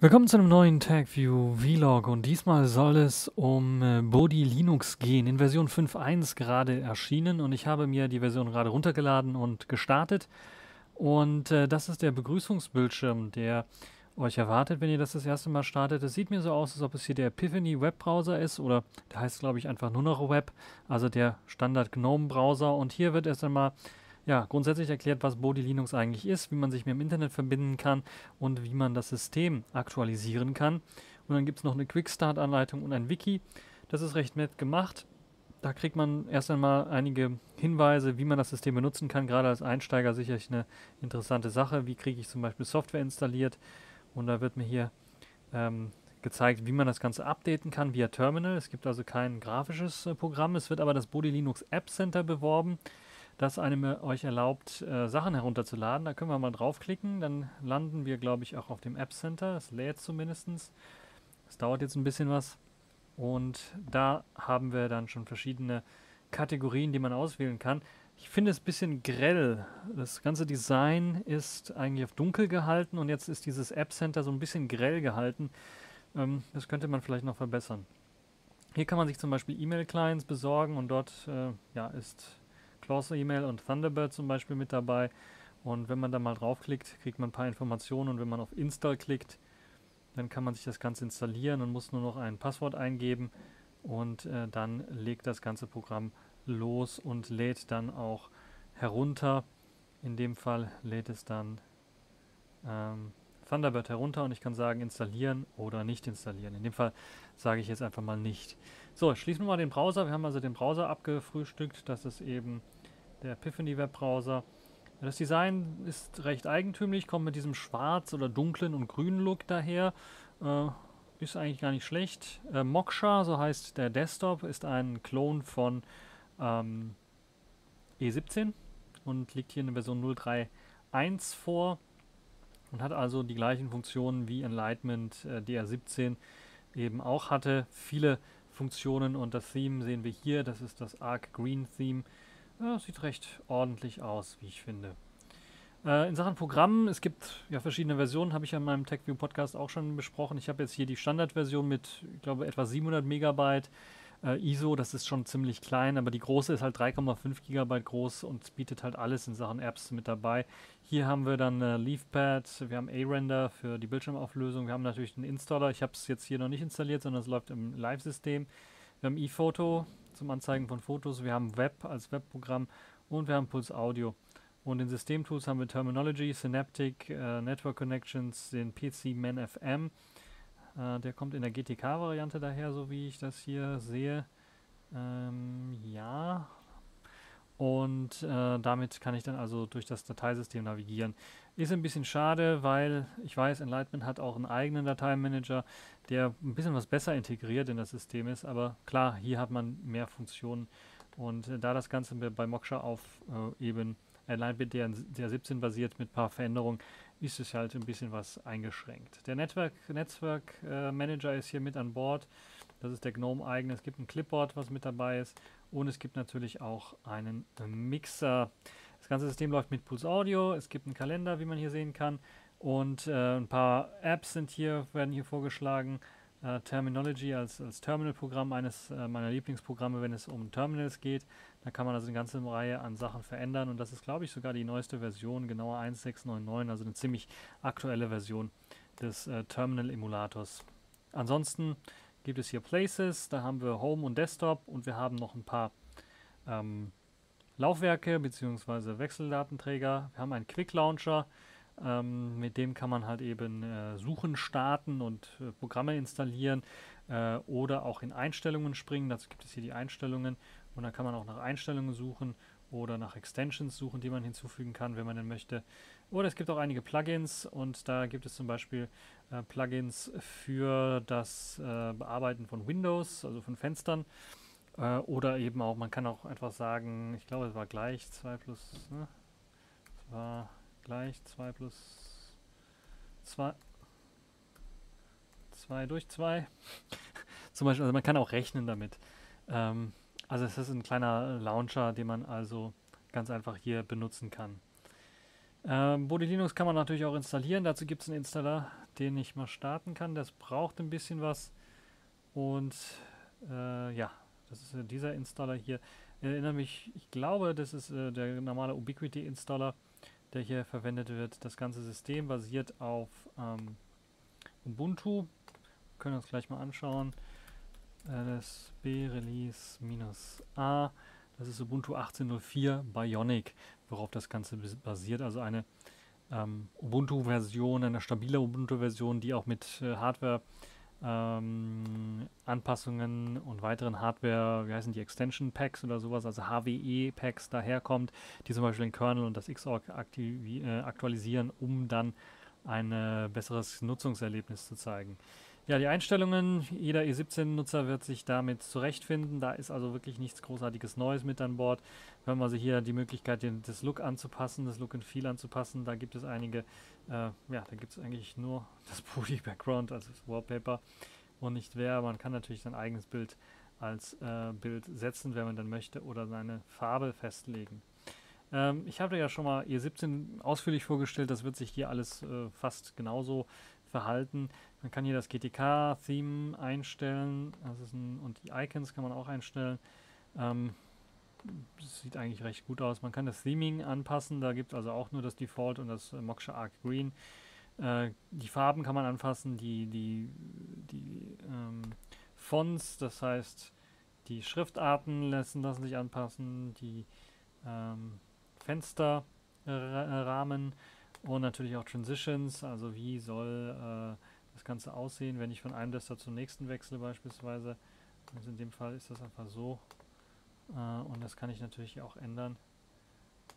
Willkommen zu einem neuen TagView Vlog und diesmal soll es um äh, Bodhi Linux gehen, in Version 5.1 gerade erschienen und ich habe mir die Version gerade runtergeladen und gestartet und äh, das ist der Begrüßungsbildschirm, der euch erwartet, wenn ihr das das erste Mal startet. Es sieht mir so aus, als ob es hier der Epiphany Webbrowser ist oder der heißt glaube ich einfach nur noch Web, also der Standard GNOME Browser und hier wird erst einmal ja, grundsätzlich erklärt, was Bodhi Linux eigentlich ist, wie man sich mit dem Internet verbinden kann und wie man das System aktualisieren kann. Und dann gibt es noch eine Quick-Start-Anleitung und ein Wiki. Das ist recht nett gemacht. Da kriegt man erst einmal einige Hinweise, wie man das System benutzen kann. Gerade als Einsteiger sicherlich eine interessante Sache. Wie kriege ich zum Beispiel Software installiert? Und da wird mir hier ähm, gezeigt, wie man das Ganze updaten kann via Terminal. Es gibt also kein grafisches äh, Programm. Es wird aber das Bodhi Linux App Center beworben das einem euch erlaubt, äh, Sachen herunterzuladen. Da können wir mal draufklicken, dann landen wir, glaube ich, auch auf dem App Center. Es lädt zumindest. Es dauert jetzt ein bisschen was. Und da haben wir dann schon verschiedene Kategorien, die man auswählen kann. Ich finde es ein bisschen grell. Das ganze Design ist eigentlich auf dunkel gehalten und jetzt ist dieses App Center so ein bisschen grell gehalten. Ähm, das könnte man vielleicht noch verbessern. Hier kann man sich zum Beispiel E-Mail-Clients besorgen und dort äh, ja, ist Close E-Mail und Thunderbird zum Beispiel mit dabei. Und wenn man da mal draufklickt, kriegt man ein paar Informationen und wenn man auf Install klickt, dann kann man sich das Ganze installieren und muss nur noch ein Passwort eingeben und äh, dann legt das ganze Programm los und lädt dann auch herunter. In dem Fall lädt es dann ähm, Thunderbird herunter und ich kann sagen installieren oder nicht installieren. In dem Fall sage ich jetzt einfach mal nicht. So, schließen wir mal den Browser. Wir haben also den Browser abgefrühstückt. Das ist eben der Epiphany Webbrowser. Das Design ist recht eigentümlich, kommt mit diesem schwarz oder dunklen und grünen Look daher. Äh, ist eigentlich gar nicht schlecht. Äh, Moksha, so heißt der Desktop, ist ein Klon von ähm, E17 und liegt hier in der Version 0.3.1 vor und hat also die gleichen Funktionen wie Enlightenment äh, DR17 eben auch hatte. Viele Funktionen und das Theme sehen wir hier. Das ist das Arc Green Theme. Ja, sieht recht ordentlich aus, wie ich finde. Äh, in Sachen Programm, es gibt ja verschiedene Versionen, habe ich ja in meinem TechView Podcast auch schon besprochen. Ich habe jetzt hier die Standardversion mit, ich glaube, etwa 700 Megabyte äh, ISO. Das ist schon ziemlich klein, aber die große ist halt 3,5 Gigabyte groß und bietet halt alles in Sachen Apps mit dabei. Hier haben wir dann äh, LeafPad, wir haben A-Render für die Bildschirmauflösung, wir haben natürlich den Installer. Ich habe es jetzt hier noch nicht installiert, sondern es läuft im Live-System. Wir haben ePhoto, zum Anzeigen von Fotos. Wir haben Web als Webprogramm und wir haben Pulse Audio. Und in Systemtools haben wir Terminology, Synaptic, äh, Network Connections, den PC Man FM. Äh, der kommt in der GTK-Variante daher, so wie ich das hier sehe. Ähm, ja. Und äh, damit kann ich dann also durch das Dateisystem navigieren. Ist ein bisschen schade, weil ich weiß, Enlightenment hat auch einen eigenen Dateimanager, der ein bisschen was besser integriert in das System ist. Aber klar, hier hat man mehr Funktionen. Und äh, da das Ganze bei Moksha auf äh, eben Enlightenment der, der 17 basiert mit ein paar Veränderungen, ist es halt ein bisschen was eingeschränkt. Der Netzwerk, Netzwerk äh, Manager ist hier mit an Bord. Das ist der GNOME eigene. Es gibt ein Clipboard, was mit dabei ist. Und es gibt natürlich auch einen Mixer. Das ganze System läuft mit Pulse Audio. Es gibt einen Kalender, wie man hier sehen kann. Und äh, ein paar Apps sind hier, werden hier vorgeschlagen. Äh, Terminology als, als Terminal-Programm, eines äh, meiner Lieblingsprogramme, wenn es um Terminals geht. Da kann man also eine ganze Reihe an Sachen verändern. Und das ist, glaube ich, sogar die neueste Version, genauer 1.699, also eine ziemlich aktuelle Version des äh, Terminal-Emulators. Ansonsten gibt es hier Places, da haben wir Home und Desktop und wir haben noch ein paar ähm, Laufwerke bzw. Wechseldatenträger. Wir haben einen Quick Launcher, ähm, mit dem kann man halt eben äh, Suchen starten und äh, Programme installieren äh, oder auch in Einstellungen springen. Dazu gibt es hier die Einstellungen und dann kann man auch nach Einstellungen suchen oder nach Extensions suchen, die man hinzufügen kann, wenn man denn möchte. Oder es gibt auch einige Plugins und da gibt es zum Beispiel äh, Plugins für das äh, Bearbeiten von Windows, also von Fenstern. Äh, oder eben auch, man kann auch einfach sagen, ich glaube, es war gleich 2 plus, ne? Es war gleich 2 plus 2. 2 durch 2. zum Beispiel, also man kann auch rechnen damit. Ähm, also es ist ein kleiner Launcher, den man also ganz einfach hier benutzen kann. Ähm, Body Linux kann man natürlich auch installieren. Dazu gibt es einen Installer, den ich mal starten kann. Das braucht ein bisschen was. Und äh, ja, das ist äh, dieser Installer hier. Erinnere mich, ich glaube, das ist äh, der normale Ubiquiti Installer, der hier verwendet wird. Das ganze System basiert auf ähm, Ubuntu. Wir können uns gleich mal anschauen. LSB Release A. Das ist Ubuntu 18.04 Bionic, worauf das Ganze basiert. Also eine ähm, Ubuntu-Version, eine stabile Ubuntu-Version, die auch mit äh, Hardware ähm, und weiteren Hardware, wie heißen die, Extension Packs oder sowas, also HWE Packs daherkommt, die zum Beispiel den Kernel und das Xorg äh, aktualisieren, um dann ein besseres Nutzungserlebnis zu zeigen. Ja, die Einstellungen, jeder E17-Nutzer wird sich damit zurechtfinden. Da ist also wirklich nichts großartiges Neues mit an Bord. Wir haben also hier die Möglichkeit, den, das Look anzupassen, das Look and Feel anzupassen. Da gibt es einige, äh, ja, da gibt es eigentlich nur das Body Background, also das Wallpaper und nicht wer. Man kann natürlich sein eigenes Bild als äh, Bild setzen, wenn man dann möchte, oder seine Farbe festlegen. Ähm, ich habe ja schon mal E17 ausführlich vorgestellt, das wird sich hier alles äh, fast genauso verhalten. Man kann hier das GTK-Theme einstellen das ein, und die Icons kann man auch einstellen. Ähm, sieht eigentlich recht gut aus. Man kann das Theming anpassen, da gibt es also auch nur das Default und das äh, Moksha Arc Green. Äh, die Farben kann man anpassen, die, die, die ähm, Fonts, das heißt die Schriftarten lassen, lassen sich anpassen, die ähm, Fensterrahmen und natürlich auch Transitions, also wie soll äh, das Ganze aussehen, wenn ich von einem Desktop zum nächsten wechsle beispielsweise. Also in dem Fall ist das einfach so. Äh, und das kann ich natürlich auch ändern,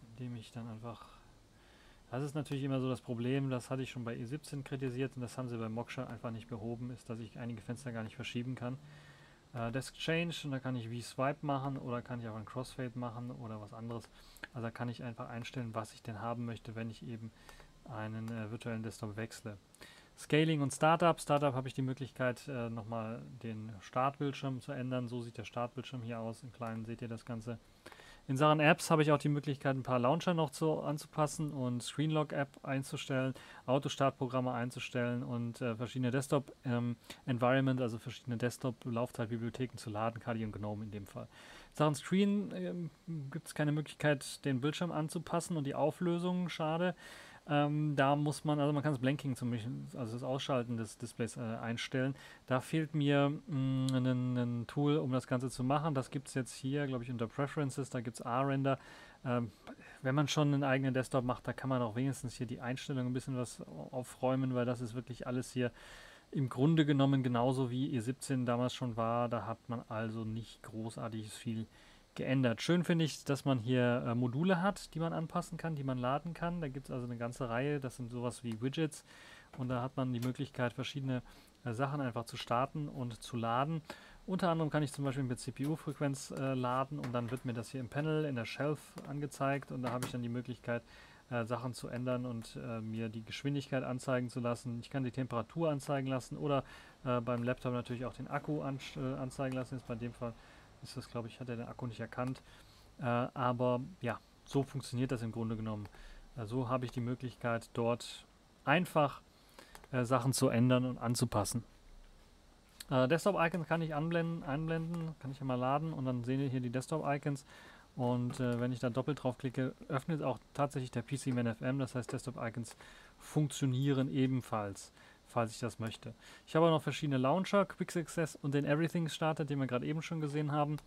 indem ich dann einfach... Das ist natürlich immer so das Problem, das hatte ich schon bei E17 kritisiert und das haben sie bei Moksha einfach nicht behoben, ist, dass ich einige Fenster gar nicht verschieben kann. Äh, Desk Change und da kann ich wie Swipe machen oder kann ich auch ein Crossfade machen oder was anderes. Also da kann ich einfach einstellen, was ich denn haben möchte, wenn ich eben einen äh, virtuellen Desktop wechsle. Scaling und Startup. Startup habe ich die Möglichkeit, äh, nochmal den Startbildschirm zu ändern. So sieht der Startbildschirm hier aus. Im Kleinen seht ihr das Ganze. In Sachen Apps habe ich auch die Möglichkeit, ein paar Launcher noch zu, anzupassen und Screenlock-App einzustellen, Autostartprogramme einzustellen und äh, verschiedene Desktop-Environment, ähm, also verschiedene Desktop-Laufzeitbibliotheken zu laden, Kali und GNOME in dem Fall. In Sachen Screen ähm, gibt es keine Möglichkeit, den Bildschirm anzupassen und die Auflösung, schade. Ähm, da muss man, also man kann das Blanking zum Beispiel, also das Ausschalten des Displays äh, einstellen. Da fehlt mir mm, ein Tool, um das Ganze zu machen. Das gibt es jetzt hier, glaube ich, unter Preferences, da gibt es R-Render. Ähm, wenn man schon einen eigenen Desktop macht, da kann man auch wenigstens hier die Einstellung ein bisschen was aufräumen, weil das ist wirklich alles hier im Grunde genommen genauso wie E17 damals schon war. Da hat man also nicht großartig viel geändert. Schön finde ich, dass man hier äh, Module hat, die man anpassen kann, die man laden kann. Da gibt es also eine ganze Reihe, das sind sowas wie Widgets und da hat man die Möglichkeit, verschiedene äh, Sachen einfach zu starten und zu laden. Unter anderem kann ich zum Beispiel mit CPU-Frequenz äh, laden und dann wird mir das hier im Panel in der Shelf angezeigt und da habe ich dann die Möglichkeit, äh, Sachen zu ändern und äh, mir die Geschwindigkeit anzeigen zu lassen. Ich kann die Temperatur anzeigen lassen oder äh, beim Laptop natürlich auch den Akku an, anzeigen lassen. Jetzt bei dem Fall ist das, glaube ich, hat er den Akku nicht erkannt. Äh, aber ja, so funktioniert das im Grunde genommen. Äh, so habe ich die Möglichkeit, dort einfach äh, Sachen zu ändern und anzupassen. Äh, Desktop-Icons kann ich anblenden, einblenden, kann ich immer laden und dann sehen wir hier die Desktop-Icons. Und äh, wenn ich da doppelt drauf klicke, öffnet auch tatsächlich der PC FM. Das heißt, Desktop-Icons funktionieren ebenfalls falls ich das möchte. Ich habe auch noch verschiedene Launcher, Quick Success und den Everything Starter, den wir gerade eben schon gesehen haben.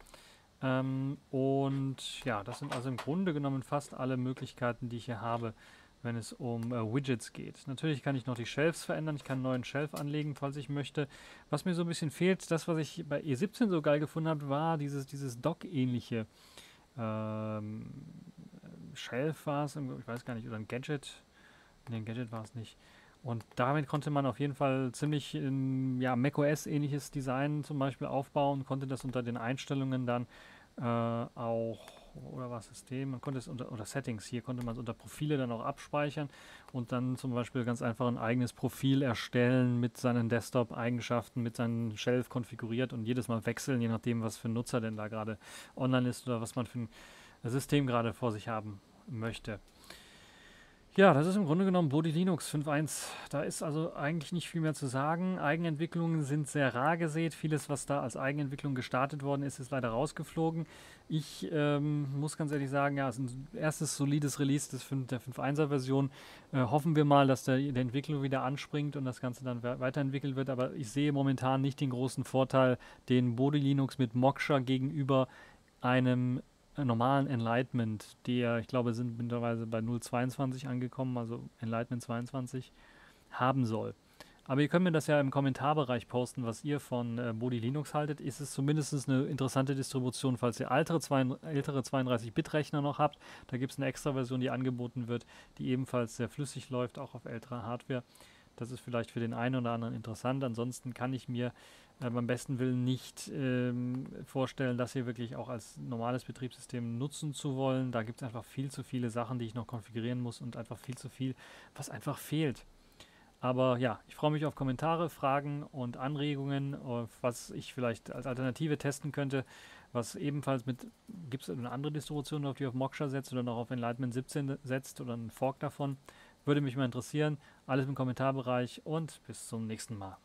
Ähm, und ja, das sind also im Grunde genommen fast alle Möglichkeiten, die ich hier habe, wenn es um äh, Widgets geht. Natürlich kann ich noch die Shelves verändern, ich kann einen neuen Shelf anlegen, falls ich möchte. Was mir so ein bisschen fehlt, das, was ich bei E17 so geil gefunden habe, war dieses, dieses Dock-ähnliche ähm, Shelf war es, ich weiß gar nicht, oder ein Gadget. Ne, ein Gadget war es nicht. Und damit konnte man auf jeden Fall ziemlich in, ja, macOS ähnliches Design zum Beispiel aufbauen, konnte das unter den Einstellungen dann äh, auch, oder was System, man konnte es unter, oder Settings, hier konnte man es unter Profile dann auch abspeichern und dann zum Beispiel ganz einfach ein eigenes Profil erstellen mit seinen Desktop-Eigenschaften, mit seinem Shelf konfiguriert und jedes Mal wechseln, je nachdem, was für ein Nutzer denn da gerade online ist oder was man für ein System gerade vor sich haben möchte. Ja, das ist im Grunde genommen Body Linux 5.1. Da ist also eigentlich nicht viel mehr zu sagen. Eigenentwicklungen sind sehr rar gesät. Vieles, was da als Eigenentwicklung gestartet worden ist, ist leider rausgeflogen. Ich ähm, muss ganz ehrlich sagen, ja, es ist ein erstes solides Release des 5, der 5.1er Version. Äh, hoffen wir mal, dass der, der Entwicklung wieder anspringt und das Ganze dann weiterentwickelt wird. Aber ich sehe momentan nicht den großen Vorteil, den Body Linux mit Moksha gegenüber einem normalen Enlightenment, der, ich glaube, sind mittlerweile bei 0.22 angekommen, also Enlightenment 22, haben soll. Aber ihr könnt mir das ja im Kommentarbereich posten, was ihr von äh, Body Linux haltet. Ist es zumindest eine interessante Distribution, falls ihr ältere, ältere 32-Bit-Rechner noch habt. Da gibt es eine extra Version, die angeboten wird, die ebenfalls sehr flüssig läuft, auch auf älterer Hardware. Das ist vielleicht für den einen oder anderen interessant. Ansonsten kann ich mir äh, beim besten Willen nicht ähm, vorstellen, das hier wirklich auch als normales Betriebssystem nutzen zu wollen. Da gibt es einfach viel zu viele Sachen, die ich noch konfigurieren muss und einfach viel zu viel, was einfach fehlt. Aber ja, ich freue mich auf Kommentare, Fragen und Anregungen, was ich vielleicht als Alternative testen könnte. Was ebenfalls mit, gibt es eine andere Distribution, auf die auf Moksha setzt oder noch auf Enlightenment 17 setzt oder einen Fork davon? Würde mich mal interessieren. Alles im Kommentarbereich und bis zum nächsten Mal.